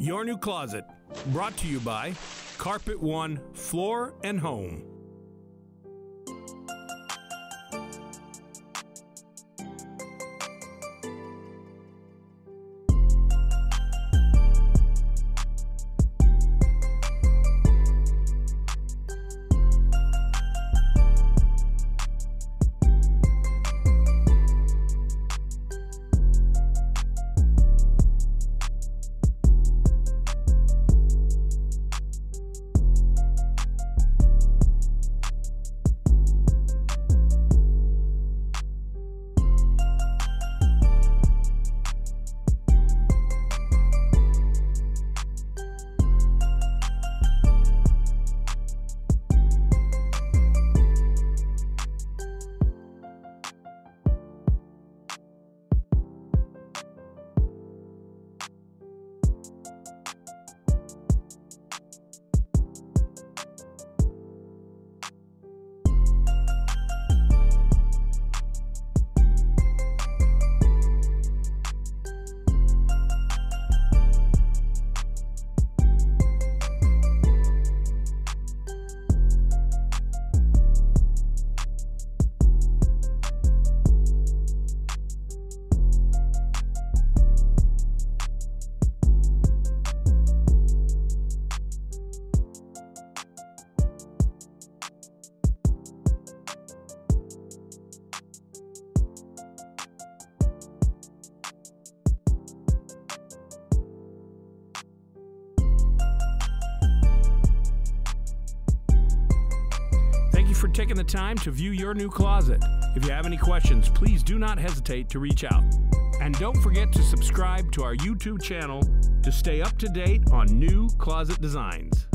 Your New Closet, brought to you by Carpet One Floor and Home. For taking the time to view your new closet. If you have any questions, please do not hesitate to reach out. And don't forget to subscribe to our YouTube channel to stay up to date on new closet designs.